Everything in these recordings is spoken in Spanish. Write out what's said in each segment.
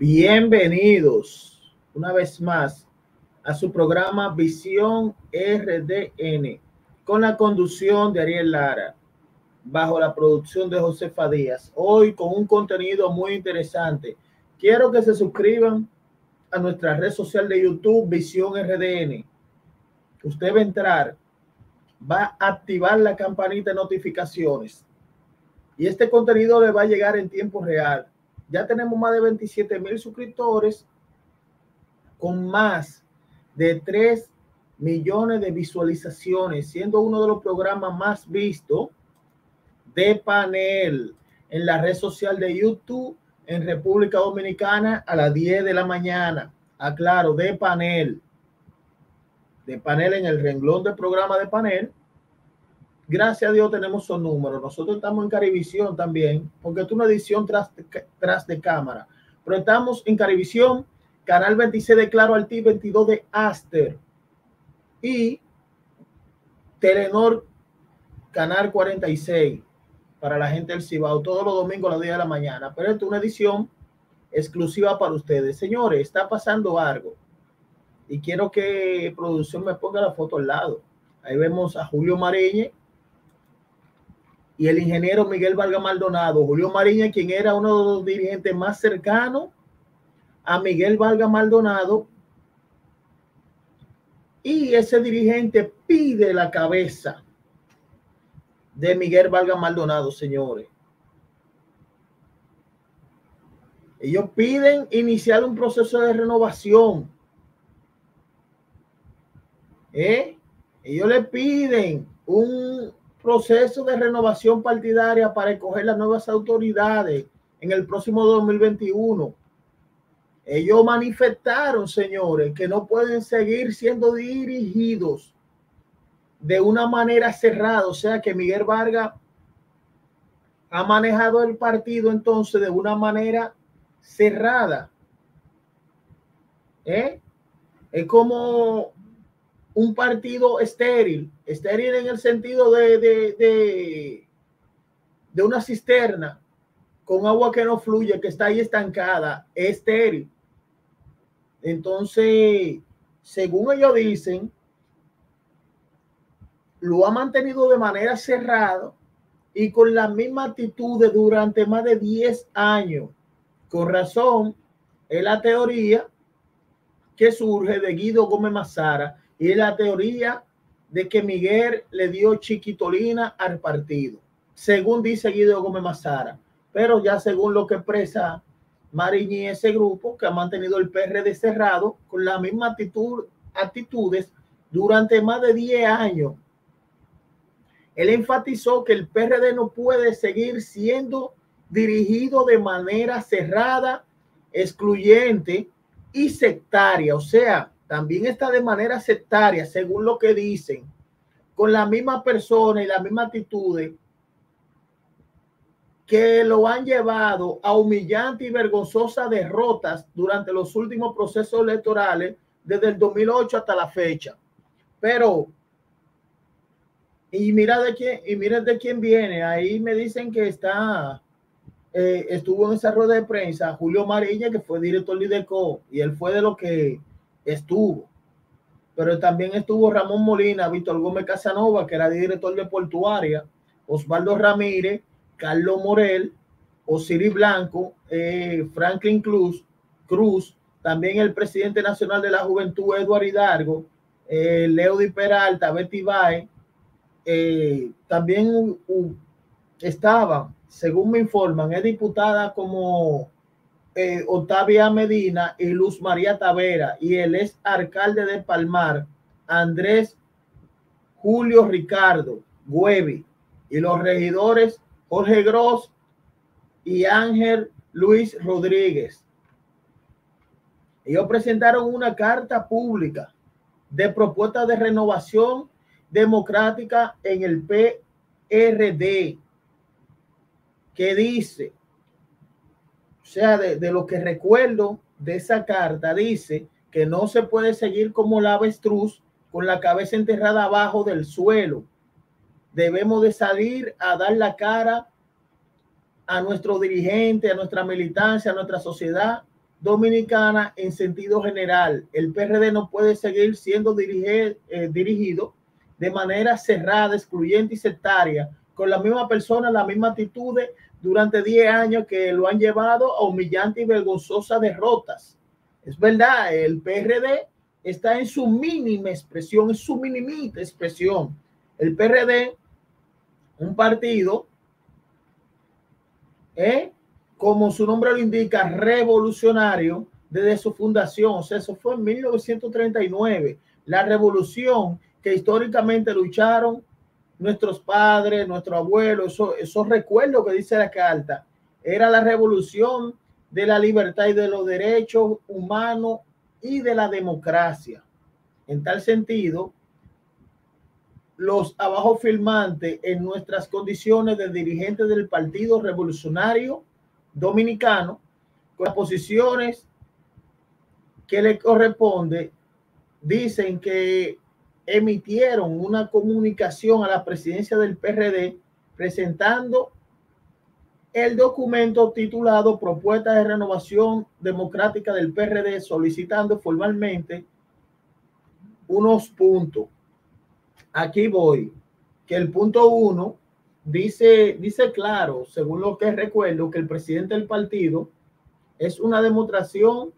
Bienvenidos una vez más a su programa Visión RDN con la conducción de Ariel Lara bajo la producción de Josefa Díaz. Hoy con un contenido muy interesante. Quiero que se suscriban a nuestra red social de YouTube Visión RDN. Usted va a entrar, va a activar la campanita de notificaciones y este contenido le va a llegar en tiempo real ya tenemos más de 27 mil suscriptores con más de 3 millones de visualizaciones, siendo uno de los programas más vistos de panel en la red social de YouTube en República Dominicana a las 10 de la mañana. Aclaro, de panel. De panel en el renglón del programa de panel gracias a Dios tenemos su número. Nosotros estamos en Carivisión también, porque es una edición tras de, tras de cámara. Pero estamos en Carivisión, canal 26 de Claro Alti, 22 de Aster y Telenor, canal 46 para la gente del Cibao, todos los domingos a las 10 de la mañana. Pero es una edición exclusiva para ustedes. Señores, está pasando algo. Y quiero que producción me ponga la foto al lado. Ahí vemos a Julio Mareñe, y el ingeniero Miguel Valga Maldonado, Julio Mariña, quien era uno de los dirigentes más cercanos a Miguel Valga Maldonado, y ese dirigente pide la cabeza de Miguel Valga Maldonado, señores. Ellos piden iniciar un proceso de renovación. ¿Eh? Ellos le piden un, proceso de renovación partidaria para escoger las nuevas autoridades en el próximo 2021. Ellos manifestaron, señores, que no pueden seguir siendo dirigidos de una manera cerrada, o sea que Miguel Vargas ha manejado el partido entonces de una manera cerrada. ¿Eh? Es como un partido estéril, estéril en el sentido de, de, de, una cisterna con agua que no fluye, que está ahí estancada, estéril. Entonces, según ellos dicen, lo ha mantenido de manera cerrada y con la misma actitud de durante más de 10 años. Con razón, es la teoría que surge de Guido Gómez Mazara, y la teoría de que Miguel le dio chiquitolina al partido, según dice Guido Gómez Mazara, pero ya según lo que expresa Mariñi, ese grupo que ha mantenido el PRD cerrado con la misma actitud, actitudes durante más de 10 años. Él enfatizó que el PRD no puede seguir siendo dirigido de manera cerrada, excluyente y sectaria, o sea, también está de manera sectaria, según lo que dicen, con la misma persona y la misma actitudes que lo han llevado a humillante y vergonzosas derrotas durante los últimos procesos electorales desde el 2008 hasta la fecha. Pero, y mira de quién, y mira de quién viene. Ahí me dicen que está, eh, estuvo en esa rueda de prensa Julio Marilla, que fue director de IDECO, y él fue de lo que estuvo. Pero también estuvo Ramón Molina, Víctor Gómez Casanova, que era director de Portuaria, Osvaldo Ramírez, Carlos Morel, Osiris Blanco, eh, Franklin Cruz, Cruz, también el presidente nacional de la juventud, Eduardo Hidalgo, eh, Leo Di Peralta, Betty Bay, eh, también estaba, según me informan, es diputada como eh, Medina y Luz María Tavera y el ex alcalde de Palmar, Andrés Julio Ricardo Guevi y los regidores Jorge Gross y Ángel Luis Rodríguez. Ellos presentaron una carta pública de propuesta de renovación democrática en el PRD que dice sea, de, lo que recuerdo de esa carta, dice que no se puede seguir como la avestruz con la cabeza enterrada abajo del suelo. Debemos de salir a dar la cara a nuestro dirigente, a nuestra militancia, a nuestra sociedad dominicana en sentido general. El PRD no puede seguir siendo eh, dirigido de manera cerrada, excluyente y sectaria, con la misma persona, la misma actitud durante 10 años que lo han llevado a humillante y vergonzosas derrotas. Es verdad, el PRD está en su mínima expresión, en su minimita expresión. El PRD, un partido, ¿eh? como su nombre lo indica, revolucionario desde su fundación. O sea, eso fue en 1939. La revolución que históricamente lucharon nuestros padres, nuestros abuelos, eso, esos recuerdos que dice la carta, era la revolución de la libertad y de los derechos humanos y de la democracia. En tal sentido, los abajo firmantes en nuestras condiciones de dirigentes del Partido Revolucionario Dominicano, con las posiciones que le corresponde, dicen que emitieron una comunicación a la presidencia del PRD presentando el documento titulado Propuesta de Renovación Democrática del PRD solicitando formalmente unos puntos. Aquí voy, que el punto uno dice, dice claro, según lo que recuerdo, que el presidente del partido es una demostración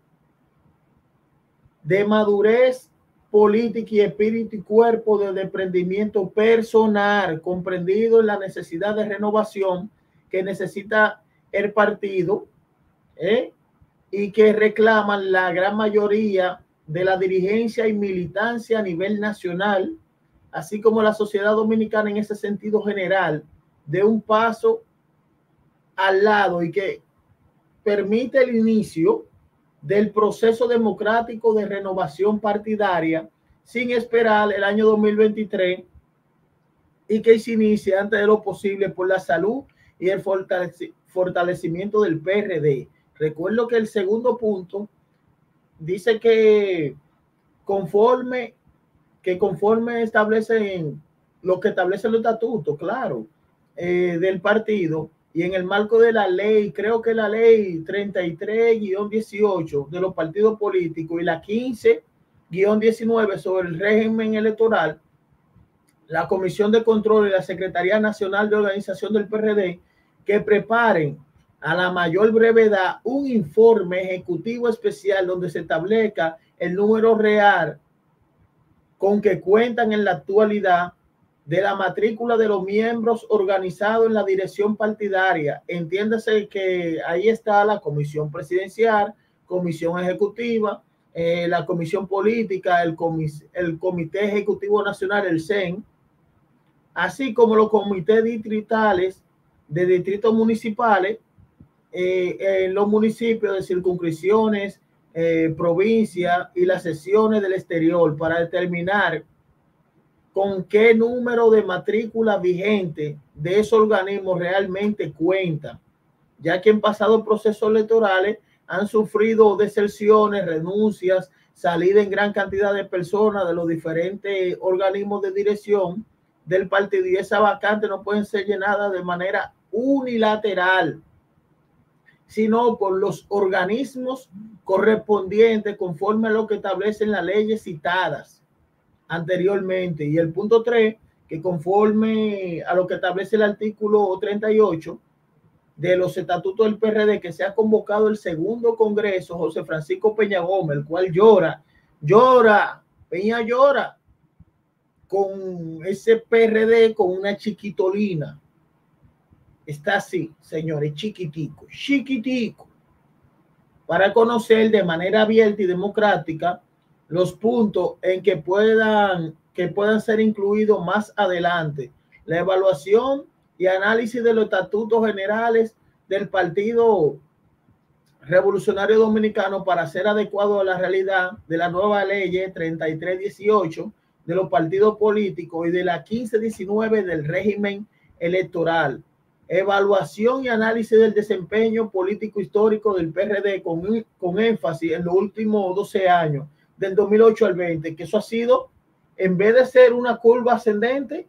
de madurez política y espíritu y cuerpo de desprendimiento personal, comprendido en la necesidad de renovación que necesita el partido ¿eh? y que reclaman la gran mayoría de la dirigencia y militancia a nivel nacional, así como la sociedad dominicana en ese sentido general, de un paso al lado y que permite el inicio del proceso democrático de renovación partidaria sin esperar el año 2023 y que se inicie antes de lo posible por la salud y el fortalecimiento del PRD. Recuerdo que el segundo punto dice que conforme que conforme establecen lo que establece el estatuto, claro, eh, del partido y en el marco de la ley, creo que la ley 33-18 de los partidos políticos y la 15-19 sobre el régimen electoral, la Comisión de Control y la Secretaría Nacional de Organización del PRD que preparen a la mayor brevedad un informe ejecutivo especial donde se establezca el número real con que cuentan en la actualidad de la matrícula de los miembros organizados en la dirección partidaria. Entiéndase que ahí está la comisión presidencial, comisión ejecutiva, eh, la comisión política, el, el Comité Ejecutivo Nacional, el CEN, así como los comités distritales de distritos municipales eh, en los municipios de circunscripciones, eh, provincias y las sesiones del exterior para determinar con qué número de matrícula vigente de esos organismos realmente cuenta, ya que en pasados procesos electorales han sufrido deserciones, renuncias, salida en gran cantidad de personas de los diferentes organismos de dirección del partido y esa vacante no pueden ser llenadas de manera unilateral, sino por los organismos correspondientes conforme a lo que establecen las leyes citadas anteriormente. Y el punto 3, que conforme a lo que establece el artículo 38 de los estatutos del PRD, que se ha convocado el segundo Congreso, José Francisco Peña Gómez, el cual llora, llora, Peña llora con ese PRD con una chiquitolina está así, señores, chiquitico, chiquitico, para conocer de manera abierta y democrática los puntos en que puedan, que puedan ser incluidos más adelante. La evaluación y análisis de los estatutos generales del Partido Revolucionario Dominicano para ser adecuado a la realidad de la nueva ley 3318 de los partidos políticos y de la 1519 del régimen electoral evaluación y análisis del desempeño político histórico del PRD con, con énfasis en los últimos 12 años, del 2008 al 20, que eso ha sido, en vez de ser una curva ascendente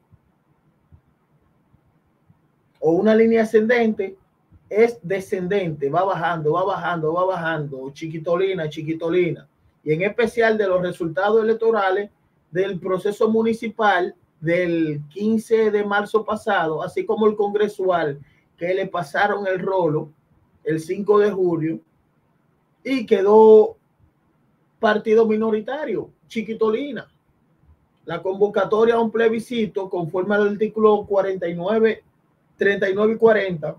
o una línea ascendente, es descendente, va bajando, va bajando, va bajando, chiquitolina, chiquitolina. Y en especial de los resultados electorales del proceso municipal del 15 de marzo pasado, así como el congresual que le pasaron el rolo el 5 de julio y quedó partido minoritario, chiquitolina. La convocatoria a un plebiscito conforme al artículo 49, 39 y 40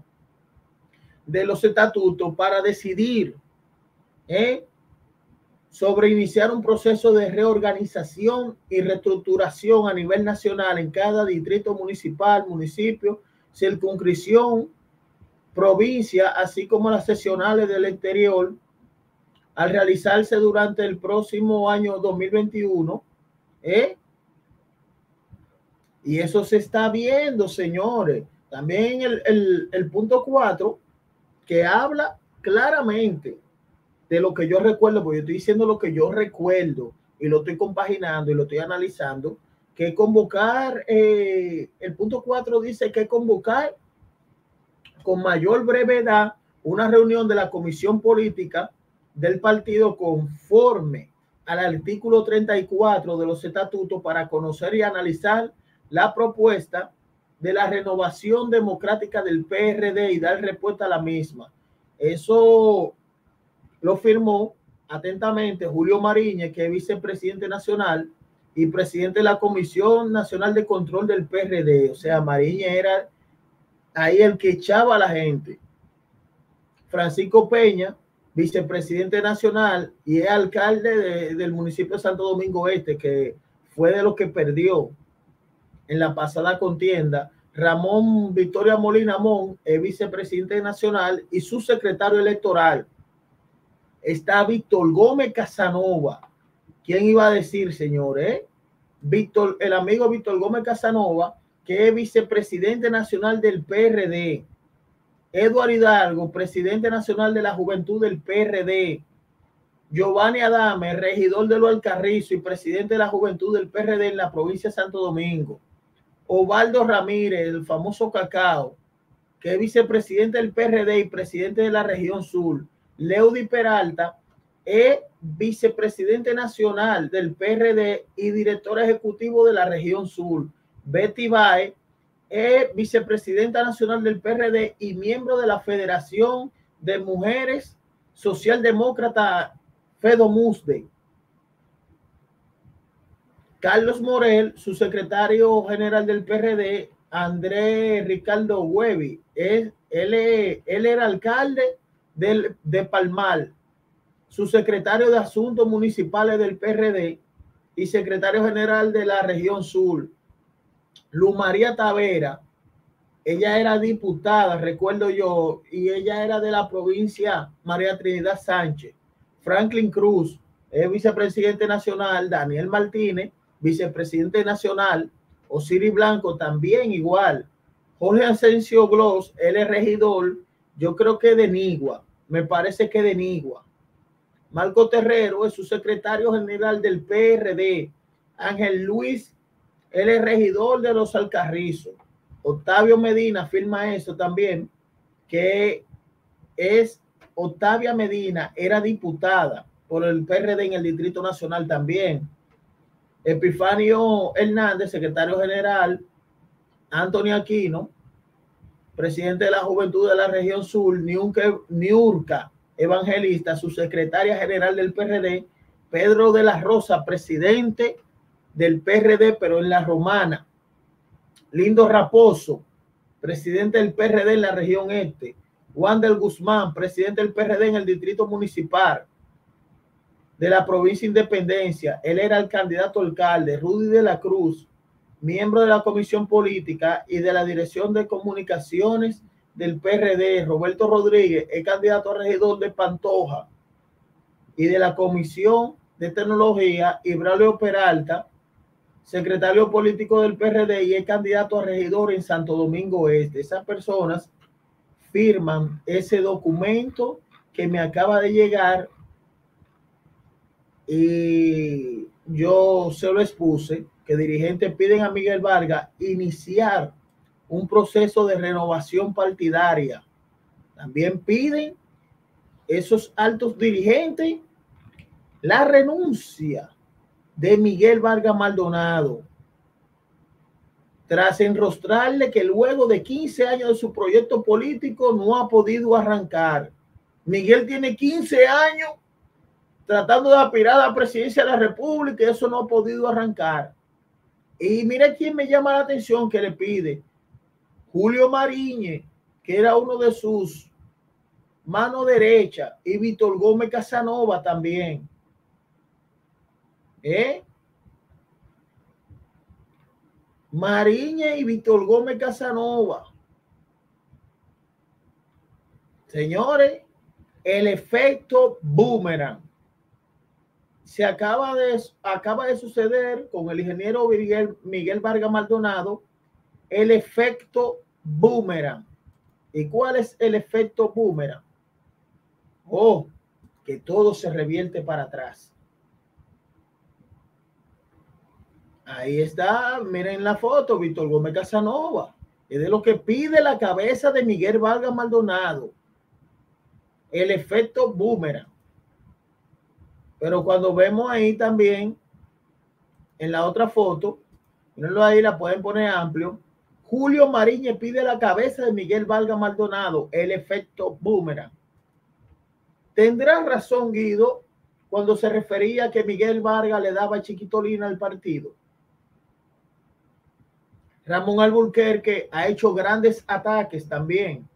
de los estatutos para decidir ¿eh? sobre iniciar un proceso de reorganización y reestructuración a nivel nacional en cada distrito municipal, municipio, circunscripción, provincia, así como las sesionales del exterior, al realizarse durante el próximo año 2021. ¿eh? Y eso se está viendo, señores. También el, el, el punto 4, que habla claramente de lo que yo recuerdo, porque yo estoy diciendo lo que yo recuerdo y lo estoy compaginando y lo estoy analizando, que convocar, eh, el punto 4 dice que convocar con mayor brevedad una reunión de la comisión política del partido conforme al artículo 34 de los estatutos para conocer y analizar la propuesta de la renovación democrática del PRD y dar respuesta a la misma. Eso lo firmó atentamente Julio Mariñez, que es vicepresidente nacional y presidente de la Comisión Nacional de Control del PRD. O sea, Mariñez era ahí el que echaba a la gente. Francisco Peña, vicepresidente nacional y es alcalde del municipio de Santo Domingo Este, que fue de los que perdió en la pasada contienda. Ramón Victoria Molina Mon es vicepresidente nacional y su secretario electoral. Está Víctor Gómez Casanova. ¿Quién iba a decir, señores? Víctor, el amigo Víctor Gómez Casanova, que es vicepresidente nacional del PRD. Eduardo Hidalgo, presidente nacional de la juventud del PRD. Giovanni Adame, regidor de lo Alcarrizo y presidente de la juventud del PRD en la provincia de Santo Domingo. Ovaldo Ramírez, el famoso Cacao, que es vicepresidente del PRD y presidente de la región sur. Leudi Peralta es vicepresidente nacional del PRD y director ejecutivo de la región sur. Betty Bae es vicepresidenta nacional del PRD y miembro de la Federación de Mujeres Socialdemócrata FEDOMUSDE. Carlos Morel, su secretario general del PRD, Andrés Ricardo Huevi, él, él era alcalde del, de Palmal, su secretario de Asuntos Municipales del PRD y secretario general de la región sur. Lu María Tavera, ella era diputada, recuerdo yo, y ella era de la provincia María Trinidad Sánchez. Franklin Cruz es vicepresidente nacional, Daniel Martínez, vicepresidente nacional, Osiris Blanco también igual. Jorge Asensio Gloss, él es regidor, yo creo que de Nigua, me parece que de Nigua. Marco Terrero es su secretario general del PRD. Ángel Luis él es regidor de los Alcarrizos. Octavio Medina firma eso también, que es Octavia Medina, era diputada por el PRD en el Distrito Nacional también. Epifanio Hernández, secretario general. Antonio Aquino, presidente de la Juventud de la Región Sur. Niurka Evangelista, su secretaria general del PRD. Pedro de la Rosa, presidente del PRD, pero en la romana. Lindo Raposo, presidente del PRD en la región este. Juan del Guzmán, presidente del PRD en el distrito municipal de la provincia Independencia. Él era el candidato alcalde. Rudy de la Cruz, miembro de la comisión política y de la dirección de comunicaciones del PRD. Roberto Rodríguez, el candidato a regidor de Pantoja y de la comisión de tecnología. Y Braulio Peralta, secretario político del PRD y es candidato a regidor en Santo Domingo Este. Esas personas firman ese documento que me acaba de llegar y yo se lo expuse, que dirigentes piden a Miguel Vargas iniciar un proceso de renovación partidaria. También piden esos altos dirigentes la renuncia de Miguel Vargas Maldonado tras enrostrarle que luego de 15 años de su proyecto político no ha podido arrancar. Miguel tiene 15 años tratando de aspirar a la presidencia de la República y eso no ha podido arrancar. Y mira quién me llama la atención que le pide. Julio Mariñe, que era uno de sus manos derecha, y Víctor Gómez Casanova también. ¿Eh? Mariña y Víctor Gómez Casanova. Señores, el efecto boomerang se acaba de, acaba de suceder con el ingeniero Miguel, Miguel Vargas Maldonado, el efecto boomerang. ¿Y cuál es el efecto boomerang? Oh, que todo se revierte para atrás. Ahí está, miren la foto, Víctor Gómez Casanova. Es de lo que pide la cabeza de Miguel Vargas Maldonado. El efecto boomerang. Pero cuando vemos ahí también, en la otra foto, mirenlo ahí, la pueden poner amplio. Julio Mariñez pide la cabeza de Miguel Vargas Maldonado, el efecto boomerang. Tendrá razón Guido cuando se refería a que Miguel Vargas le daba chiquitolina al partido. Ramón Alburquerque ha hecho grandes ataques también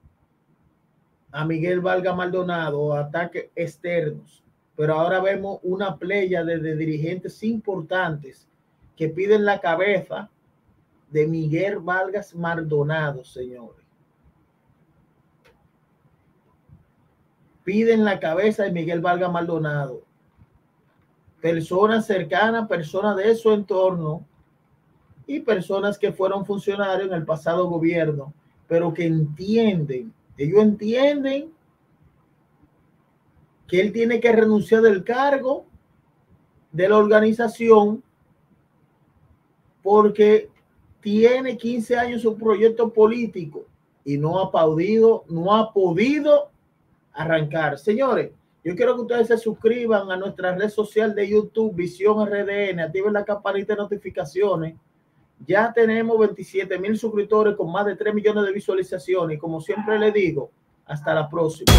a Miguel Valga Maldonado, ataques externos. Pero ahora vemos una playa de, de dirigentes importantes que piden la cabeza de Miguel Vargas Maldonado, señores. Piden la cabeza de Miguel Vargas Maldonado. Personas cercanas, personas de su entorno, y personas que fueron funcionarios en el pasado gobierno, pero que entienden, ellos entienden que él tiene que renunciar del cargo de la organización porque tiene 15 años su proyecto político y no ha podido, no ha podido arrancar. Señores, yo quiero que ustedes se suscriban a nuestra red social de YouTube, Visión RDN, activen la campanita de notificaciones ya tenemos 27 mil suscriptores con más de 3 millones de visualizaciones. Y como siempre le digo, hasta la próxima.